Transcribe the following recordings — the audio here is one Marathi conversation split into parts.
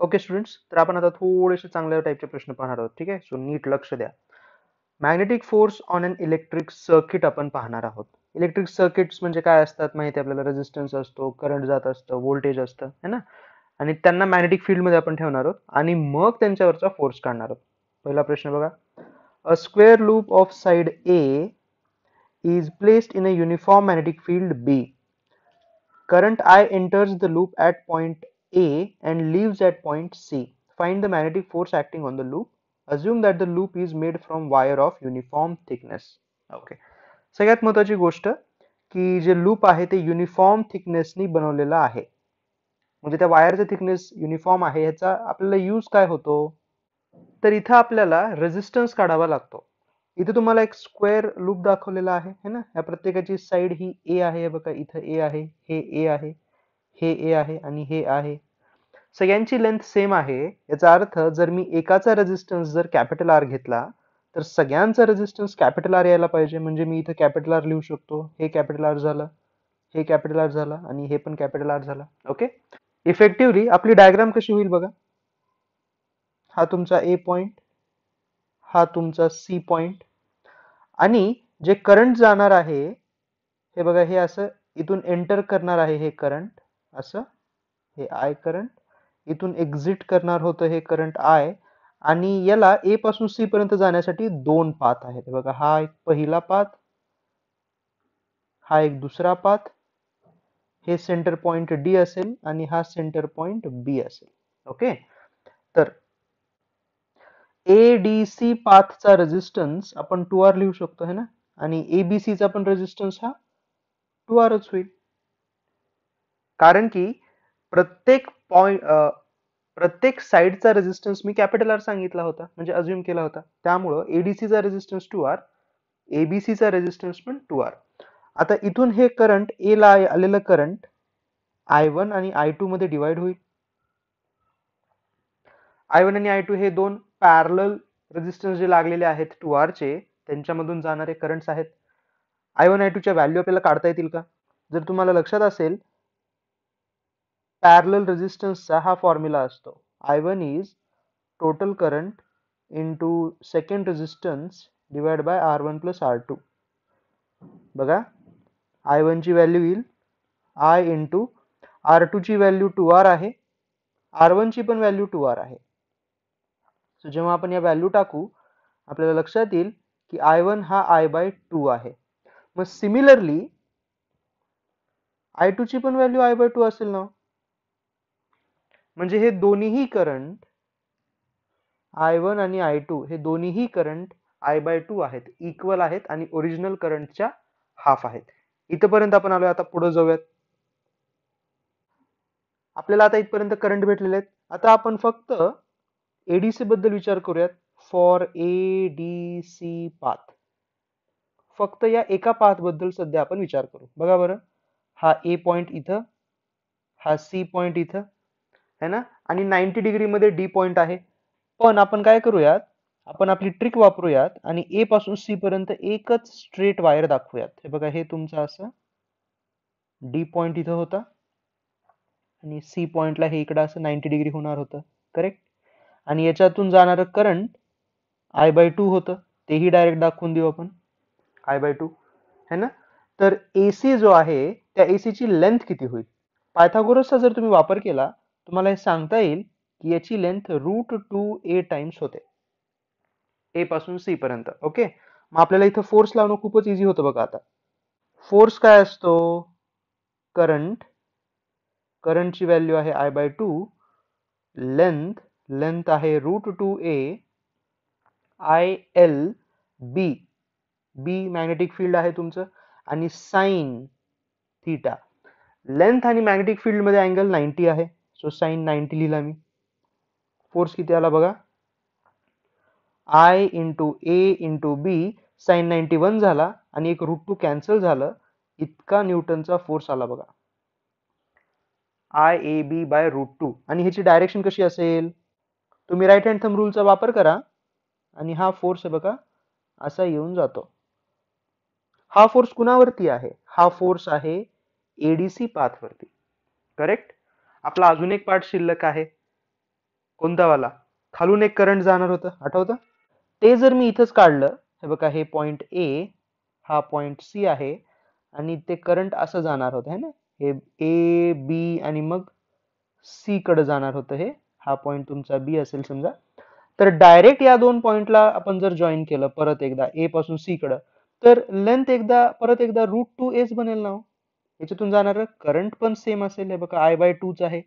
ओके स्टुडंट्स तर आपण आता थोडेसे चांगल्या टाईपचे प्रश्न पाहणार आहोत. ठीक आहे? सो नीट लक्ष द्या. Magnetic force on an electric circuit आपण पाहणार आहोत. इलेक्ट्रिक सर्किट्स म्हणजे काय असतात माहिती आपल्याला? रेजिस्टन्स असतो करंट जात असतं व्होल्टेज असतं है ना? आणि त्यांना मॅग्नेटिक फील्डमध्ये आपण ठेवणार आहोत. आणि मग त्यांच्यावरचा फोर्स काढणार आहोत. पहिला प्रश्न बघा. A square loop of side A is placed in a uniform magnetic field B current I enters the loop at point A and leaves at point C. Find the magnetic force acting on the loop. Assume that the loop is made from wire of uniform thickness. Okay सगळ्यात महत्वाची गोष्ट की जे लूप आहे ते युनिफॉर्म थिकनेसनी बनवलेलं आहे म्हणजे त्या वायरचा थिकनेस युनिफॉर्म आहे ह्याचा आपल्याला यूज काय होतो तर इथं आपल्याला रेझिस्टन्स काढावा लागतो इथे तुम्हाला एक स्क्वेअर लूप दाखवलेला आहे है ना या प्रत्येकाची साईड ही ए आहे बघा इथं ए आहे हे ए आहे हे ए आहे आणि हे आहे. सगळ्यांची लेंथ सेम आहे. याचा अर्थ जर मी एकाचा रेजिस्टन्स जर कॅपिटल आर घेतला तर सगळ्यांचा रेजिस्टन्स कॅपिटल आर यायला पाहिजे. म्हणजे मी इथं कॅपिटल आर लिहू शकतो. हे कॅपिटल आर झालं हे कॅपिटल आर झालं आणि हे पण कॅपिटल आर झालं. ओके इफेक्टिव्हली आपली डायग्राम कशी होईल बघा? हा तुमचा ए पॉइंट हा तुमचा सी पॉइंट आणि जे करंट जाणार आहे हे बघा हे असं इथून एंटर करणार आहे हे करंट असं हे आय करंट इथून एक्झिट करणार होतं हे करंट आय आणि याला ए पासून सी पर्यंत जाण्यासाठी दोन पाथ आहेत. बघा हा एक पहिला पाथ हा एक दुसरा पाथ. हे सेंटर पॉइंट डी असेल आणि हा सेंटर पॉइंट बी असेल. ओके तर ए डी सी पाथचा रेजिस्टन्स आपण टू आर लिहू शकतो है ना? आणि एबीसीचा पण रेजिस्टन्स हा टू आरच होईल. कारण की प्रत्येक पॉइंट प्रत्येक साईडचा रेजिस्टन्स मी कॅपिटल आर सांगितला होता म्हणजे अज्युम केला होता. त्यामुळं एडीसीचा रेजिस्टन्स टू आर एबीसीचा रेजिस्टन्स पण टू आर आता इथून हे करंट ए ला आलेलं करंट आय वन आणि आय टू मध्ये डिवाइड होईल. आय वन आणि आय टू हे दोन पॅरल रेजिस्टन्स जे लागलेले आहेत टू आरचे त्यांच्यामधून जाणारे करंट्स आहेत. आय वन आय टूच्या व्हॅल्यू आपल्याला काढता येतील का? जर तुम्हाला लक्षात असेल पॅरल रेझिस्टन्सचा हा फॉर्म्युला असतो. I one is total current into second resistance divide by R one plus R two बघा आय वनची व्हॅल्यू येईल. आय इंटू आर टूची व्हॅल्यू टू आर आहे. आर वनची पण व्हॅल्यू टू आर आहे. सो जेव्हा आपण या व्हॅल्यू टाकू आपल्याला लक्षात येईल की आय वन हा आय बाय टू आहे. मग सिमिलरली आय टूची पण व्हॅल्यू आय बाय टू असेल ना? म्हणजे हे दोन्हीही करंट आय वन आणि आय टू हे दोन्हीही करंट आय बाय टू आहेत. इक्वल आहेत आणि ओरिजिनल करंटच्या हाफ आहेत. इथपर्यंत आपण आलोय आता पुढे जाऊयात. आपल्याला आता इथपर्यंत करंट भेटलेले आहेत. आता आपण फक्त एडीसी बद्दल विचार करूयात. For A D C path फक्त या एका पाथबद्दल सध्या आपण विचार करू. बघा बरं. हा ए पॉइंट इथं हा सी पॉइंट इथं है ना? आणि नाईन्टी डिग्री मध्ये डी पॉईंट आहे. पण आपण काय करूयात? आपण आपली ट्रिक वापरूयात आणि ए पासून सी पर्यंत एकच स्ट्रेट वायर दाखवूयात. हे बघा हे तुमचं असं डी पॉइंट इथं होता. आणि सी पॉइंटला हे इकडं असं नाईन्टी डिग्री होणार होतं. करेक्ट आणि याच्यातून जाणारं करंट आय बाय टू होतं. तेही डायरेक्ट दाखवून देऊ आपण. आय बाय टू है ना? तर एसी जो आहे त्या एसीची लेंथ किती होईल? पायथागोरसचा जर तुम्ही वापर केला तुम्हाला हे सांगता येईल की याची length root two A times होते. ए पासून सी पर्यंत ओके मग आपल्याला इथं फोर्स लावणं खूपच इझी होतं बघा आता. फोर्स काय असतो? करंट करंटची व्हॅल्यू आहे I by two length length आहे root two A I L B B magnetic field आहे तुमचं. आणि साईन थीटा लेंथ आणि मॅग्नेटिक फील्डमध्ये अँगल नाईन्टी आहे. सो साईन नाईन्टी लिहिला मी. फोर्स किती आला बघा? I into A into B sine ninety one झाला आणि एक रूट टू कॅन्सल झालं. इतका न्यूटनचा फोर्स आला बघा. I A B by root two आणि ह्याची डायरेक्शन कशी असेल? तुम्ही राईट हँड थम रूलचा वापर करा. आणि हा फोर्स बघा असा येऊन जातो. हा फोर्स कुणावरती आहे? हा फोर्स आहे एडीसी पाथवरती करेक्ट आपला अजून एक पार्ट शिल्लक आहे. कोणता वाला खालून एक करंट जाणार होतं. आठवतं? ते जर मी इथंच काढलं हे बघा हे पॉइंट ए हा पॉइंट सी आहे आणि ते करंट असं जाणार होतं है ना? हे ए बी आणि मग सी कडे जाणार होतं हे. हा पॉइंट तुमचा बी असेल समजा. तर डायरेक्ट या दोन पॉइंटला आपण जर जॉईन केलं परत एकदा ए पासून सी कडं तर लेंथ एकदा परत एकदा रूट टू एच बनेल ना हो. याच्यातून जाणार करंट पण सेम असेल. हे बघा आय बाय टूच आहे.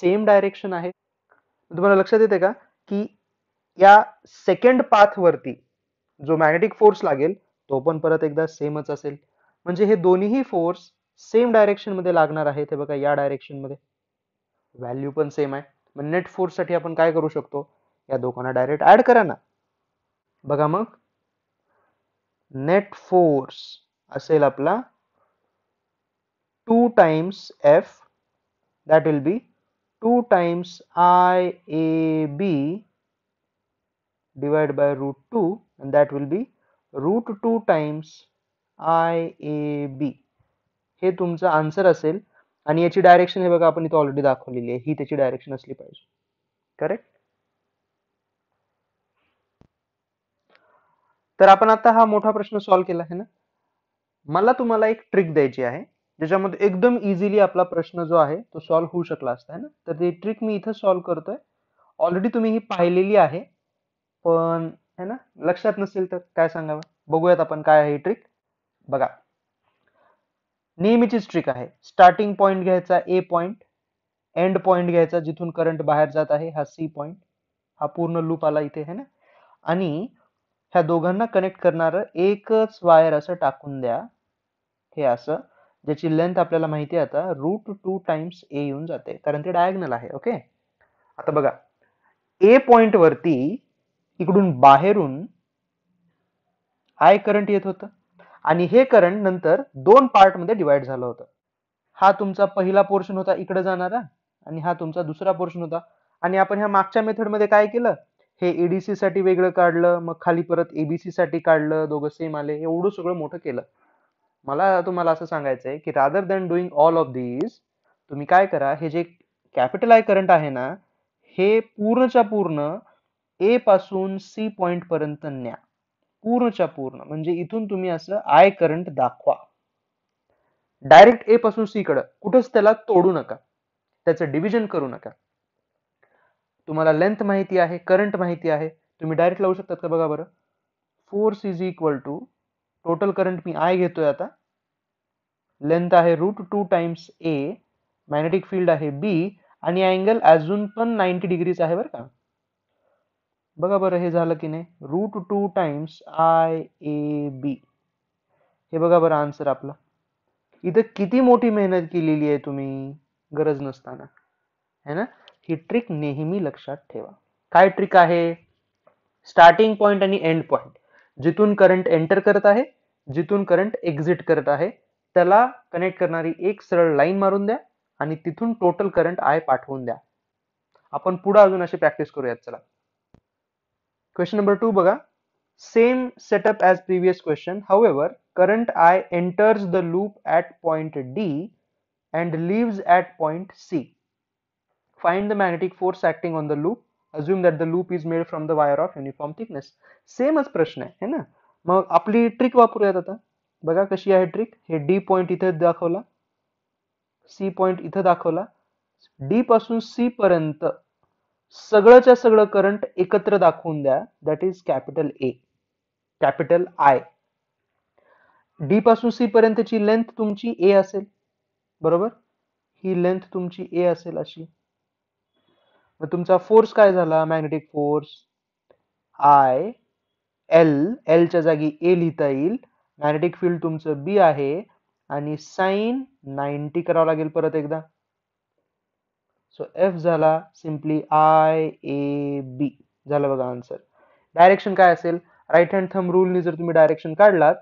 सेम डायरेक्शन आहे. तुम्हाला लक्षात येते का? की या सेकंड पाथवरती जो मॅग्नेटिक फोर्स लागेल तो पण परत एकदा सेमच असेल. म्हणजे हे दोन्हीही फोर्स सेम डायरेक्शनमध्ये लागणार आहेत. हे बघा या डायरेक्शनमध्ये. व्हॅल्यू पण सेम आहे. मग नेट फोर्ससाठी आपण काय करू शकतो? या दोघांना डायरेक्ट ऍड करा ना. बघा मग. नेट फोर्स असेल आपला two times F that will be two times I A B divided by root 2 and that will be root 2 times I A B. हे तुमचं आन्सर असेल आणि याची डायरेक्शन हे बघा आपण इथं ऑलरेडी दाखवलेली आहे. ही त्याची डायरेक्शन असली पाहिजे. करेक्ट तर आपण आता हा मोठा प्रश्न सॉल्व्ह केला आहे ना? मला तुम्हाला एक ट्रिक द्यायची आहे. ज्याच्यामध्ये एकदम इझिली आपला प्रश्न जो आहे तो सॉल्व्ह होऊ शकला असता है ना? तर ती ट्रिक मी इथं सॉल्व्ह करतोय. ऑलरेडी तुम्ही ही पाहिलेली आहे पण है ना? लक्षात नसेल तर काय सांगावं? बघूयात आपण काय आहे ही ट्रिक बघा. नेहमीचीच ट्रिक आहे. स्टार्टिंग पॉइंट घ्यायचा ए पॉइंट एंड पॉइंट घ्यायचा जिथून करंट बाहेर जात आहे हा सी पॉइंट हा पूर्ण लूप आला इथे है ना? आणि ह्या दोघांना कनेक्ट करणार एकच वायर असं टाकून द्या. हे असं. ज्याची लेंथ आपल्याला माहिती आहे आता रूट टू टाइम्स ए येऊन जाते. कारण ते डायगनल आहे ओके आता बघा. ए पॉइंट वरती इकडून बाहेरून आय करंट येत होतं. आणि हे करंट नंतर दोन पार्टमध्ये डिवाइड झालं होतं. हा तुमचा पहिला पोर्शन होता इकडे जाणारा. आणि हा तुमचा दुसरा पोर्शन होता. आणि आपण ह्या मागच्या मेथडमध्ये काय केलं? हे एडीसी साठी वेगळं काढलं मग खाली परत एबीसी साठी काढलं दोघं सेम आले एवढं सगळं मोठं केलं. मला तुम्हाला असं सांगायचं आहे की rather than doing all of these तुम्ही काय करा हे जे कॅपिटल आय करंट आहे ना हे पूर्णच्या पूर्ण ए पासून सी पॉइंट पर्यंत न्या. पूर्णच्या पूर्ण. म्हणजे इथून तुम्ही असं आय करंट दाखवा. डायरेक्ट ए पासून सी कडे. कुठंच त्याला तोडू नका. त्याचं डिव्हिजन करू नका. तुम्हाला लेंथ माहिती आहे करंट माहिती आहे. तुम्ही डायरेक्ट लावू शकतात का बघा बरं? Force is equal to total current me I घेतोय आता. लेंथ आहे root two times A magnetic field आहे बी आणि अँगल अजून पण नाईन्टी डिग्रीज आहे बरं का. बघा बरं हे झालं की नाही. Root two times I A B हे बघा बरं आन्सर आपला. इथं किती मोठी मेहनत केलेली आहे तुम्ही? गरज नसताना. है ना? ही ट्रिक नेहमी लक्षात ठेवा. काय ट्रिक आहे? स्टार्टिंग पॉइंट आणि एंड पॉइंट जिथून करंट एंटर करत आहे जिथून करंट एक्झिट करत आहे त्याला कनेक्ट करणारी एक सरळ लाईन मारून द्या आणि तिथून टोटल करंट आय पाठवून द्या. आपण पुढे अजून अशी प्रॅक्टिस करूयात चला. क्वेश्चन नंबर टू बघा. Same setup as previous question however current I enters the loop at point D and leaves at point C find the magnetic force acting on the loop assume that the loop is made from the wire of uniform thickness सेमच प्रश्न आहे है ना? मग आपली ट्रिक वापरूयात आता. बघा कशी आहे ट्रिक हे डी पॉईंट इथे दाखवला. सी पॉईंट इथं दाखवला. डी पासून सी पर्यंत सगळंच्या सगळं करंट एकत्र दाखवून द्या. That is capital A capital I D पासून सी पर्यंतची लेंथ तुमची ए असेल. बरोबर? ही लेंथ तुमची ए असेल अशी. मग तुमचा फोर्स काय झाला? मॅग्नेटिक फोर्स आय एल एलच्या जागी ए लिहिता येईल. मॅग्नेटिक फील्ड तुमचं बी आहे आणि साईन नाईन्टी करावं लागेल परत एकदा. सो एफ झाला सिम्पली आय ए बी झालं बघा आन्सर डायरेक्शन काय असेल? राईट हँड थंब रूलनी जर तुम्ही डायरेक्शन काढलात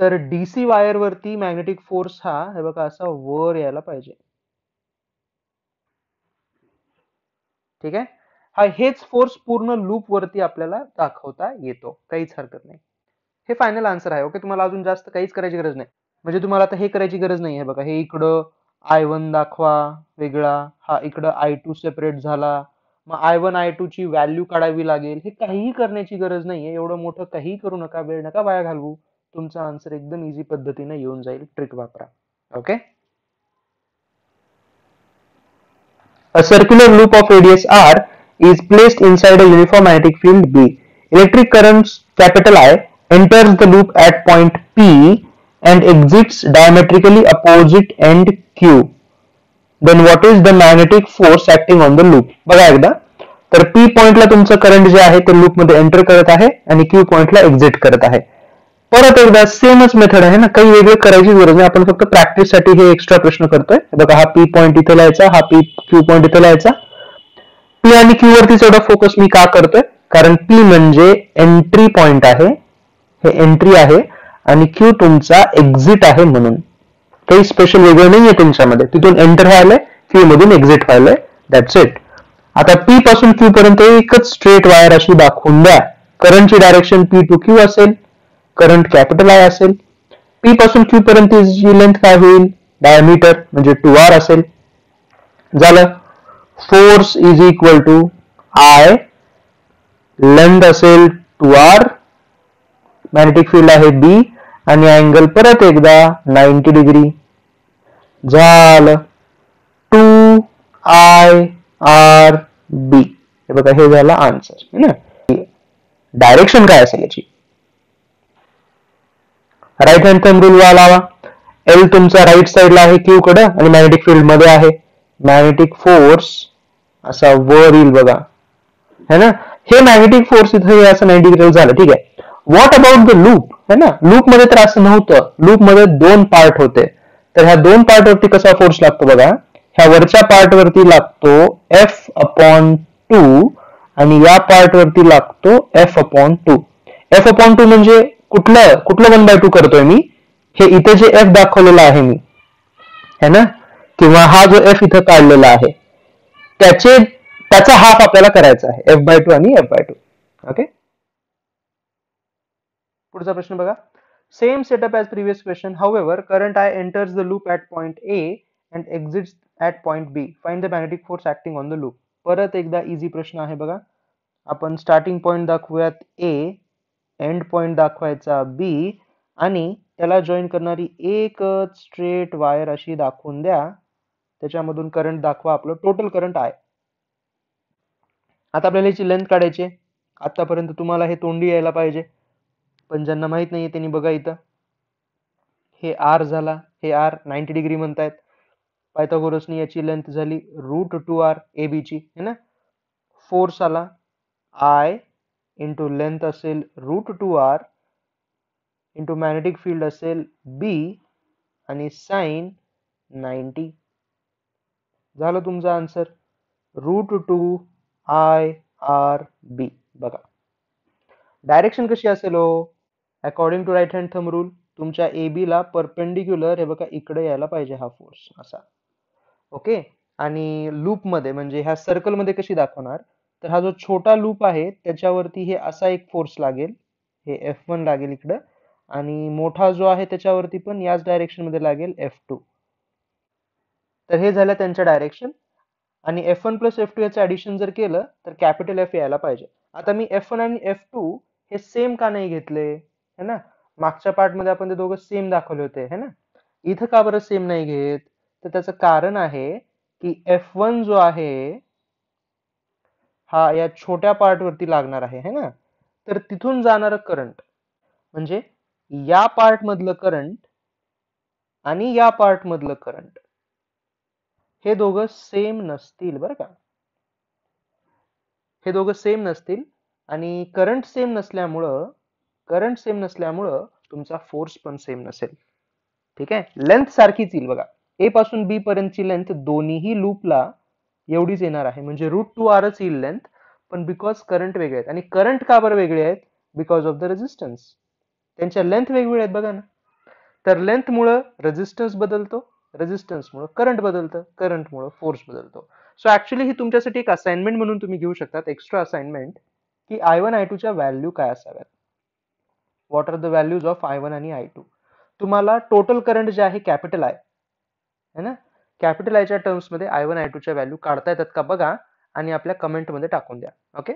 तर डीसी वायर वरती मॅग्नेटिक फोर्स हा हे बघा असा वर यायला पाहिजे. ठीक आहे? हा हेच फोर्स पूर्ण लूप वरती आपल्याला दाखवता येतो. काहीच हरकत नाही. हे फायनल आन्सर आहे ओके तुम्हाला अजून जास्त काहीच करायची गरज नाही. म्हणजे तुम्हाला आता हे करायची गरज नाही आहे बघा. हे इकडं आय वन दाखवा वेगळा. हा इकडं आय टू सेपरेट झाला. मग आय वन आय टू ची व्हॅल्यू काढावी लागेल. हे काहीही करण्याची गरज नाहीये एवढं मोठं काहीही करू नका वेळ नका वाया घालवू. तुमचा आन्सर एकदम इझी पद्धतीने येऊन जाईल. ट्रिक वापरा. Okay A circular loop of radius r is placed inside a uniform magnetic field B. Electric current capital I enters the loop at point P and exits diametrically opposite end Q. Then what is the magnetic force acting on the loop? बघा एकदा तर P पॉइंटला तुमचं करंट जे आहे ते लूप मध्ये एंटर करत आहे आणि Q पॉइंटला एक्झिट करत आहे परत एकदा सेमच मेथड आहे ना काही वेगळे करायची गरज नाही. आपण फक्त प्रॅक्टिससाठी हे एक्स्ट्रा प्रश्न करतोय. बघा हा पी पॉईंट इथे लिहायचा हा पी क्यू पॉईंट इथे लिहायचा. पी आणि क्यू वरती एवढा फोकस मी का करतोय? कारण पी म्हणजे एंट्री पॉइंट आहे. हे एंट्री आहे आणि क्यू तुमचा एक्झिट आहे म्हणून. काही स्पेशल वेगळं नाहीये तुमच्यामध्ये. तिथून एंटर व्हायलंय क्यू मधून एक्झिट व्हायलंय. दॅट्स इट आता पी पासून क्यू पर्यंत एकच स्ट्रेट वायर अशी दाखवून द्या. करंटची डायरेक्शन पी टू क्यू असेल. करंट कॅपिटल आय असेल. पी पासून क्यू पर्यंतची लेंथ काय होईल? डायमीटर म्हणजे टू आर असेल. झालं. Force is equal to I length असेल टू आर मॅग्नेटिक फील्ड आहे बी आणि अँगल परत एकदा नाईन्टी डिग्री झालं. टू आय आर बी हे बघा हे झालं आन्सर ना? डायरेक्शन काय असेल याची? राईट हँड थंब रूल लावा एल तुमचा राईट साईडला आहे क्यू कडे आणि मॅग्नेटिक फील्डमध्ये आहे. मॅग्नेटिक फोर्स असा वर येईल बघा. है ना? हे मॅग्नेटिक फोर्स इथे असं नाईन्टी डिग्री झालं. ठीक आहे? व्हॉट अबाउट द लूप है ना? लूपमध्ये तर असं नव्हतं. लूपमध्ये दोन पार्ट होते. तर ह्या दोन पार्ट वरती कसा फोर्स लागतो बघा? ह्या वरच्या पार्ट वरती लागतो एफ अपॉन टू आणि या पार्ट वरती लागतो F upon two F upon two म्हणजे कुठलं कुठलं वन बाय टू करतोय मी? हे इथे जे एफ दाखवलेलं आहे मी. है ना? किंवा हा जो एफ इथं काढलेला आहे. त्याचे त्याचा हाफ आपल्याला करायचा आहे. एफ बाय टू आणि एफ बाय टू ओके पुढचा प्रश्न बघा. Same setup as previous question however current I enters the loop at point A and exits at point B find the magnetic force acting on the loop परत एकदा इझी प्रश्न आहे बघा. आपण स्टार्टिंग पॉईंट दाखवूयात ए एंड पॉइंट दाखवायचा बी आणि त्याला जॉईन करणारी एक स्ट्रेट वायर अशी दाखवून द्या. त्याच्यामधून करंट दाखवा आपलं टोटल करंट आहे. आता आपल्याला याची लेंथ काढायची आतापर्यंत तुम्हाला हे तोंडी यायला पाहिजे पण ज्यांना माहीत नाहीये त्यांनी बघा इथं. हे आर झाला हे आर नाईन्टी डिग्री म्हणतायत. पायथागोरसनी याची लेंथ झाली रूट टू आर ए बीची है ना? फोर्स आला आय इंटू लेंथ असेल root two R into magnetic field असेल बी आणि साईन नाईन्टी झालं तुमचा answer root two I R B बघा. डायरेक्शन कशी असेल हो? According to right hand thumb rule तुमच्या ए बीला परपेंडिक्युलर हे बघा इकडे यायला पाहिजे हा फोर्स असा. ओके आणि लूपमध्ये म्हणजे ह्या सर्कलमध्ये कशी दाखवणार? तर हा जो छोटा लूप आहे त्याच्यावरती हे असा एक फोर्स लागेल. हे एफ वन लागेल इकडं. आणि मोठा जो आहे त्याच्यावरती पण याच डायरेक्शनमध्ये लागेल एफ टू तर हे झालं त्यांचं डायरेक्शन आणि F one plus F two याचं ऍडिशन जर केलं तर कॅपिटल एफ यायला पाहिजे. आता मी एफ वन आणि एफ टू हे सेम का नाही घेतले? है ना? मागच्या पार्टमध्ये आपण ते दोघं सेम दाखवले होते है ना? इथं का बरं सेम नाही घेत? तर त्याचं कारण आहे की एफ वन जो आहे हा या छोट्या पार्ट वरती लागणार आहे है ना? तर तिथून जाणार करंट म्हणजे या पार्ट मधलं करंट आणि या पार्ट मधलं करंट हे दोघं सेम नसतील बरं का? हे दोघं सेम नसतील आणि करंट सेम नसल्यामुळं करंट सेम नसल्यामुळं तुमचा फोर्स पण सेम नसेल. ठीक आहे? लेंथ सारखीच येईल बघा. ए पासून बी पर्यंतची लेंथ दोन्हीही लूपला एवढीच येणार आहे. म्हणजे रूट टू आरच येईल लेंथ पण बिकॉज करंट वेगळे आहेत. आणि करंट का बरं वेगळे आहेत? बिकॉज ऑफ द रेजिस्टन्स त्यांच्या लेंथ वेगवेगळ्या आहेत बघा ना. तर लेंथ मुळे रेजिस्टन्स बदलतो रेजिस्टन्स मुळे करंट बदलतं करंट मुळे फोर्स बदलतो. सो ऍक्च्युली ही तुमच्यासाठी एक असाइनमेंट म्हणून तुम्ही घेऊ शकतात एक्स्ट्रा असाइनमेंट की आय वन आय टूच्या व्हॅल्यू काय असाव्यात? What are the values of I one आणि आय टू तुम्हाला टोटल करंट जे आहे कॅपिटल आय है ना? कॅपिटल आयच्या टर्म्समध्ये आय वन आय टूच्या व्हॅल्यू काढता येतात का बघा आणि आपल्या कमेंटमध्ये टाकून द्या. ओके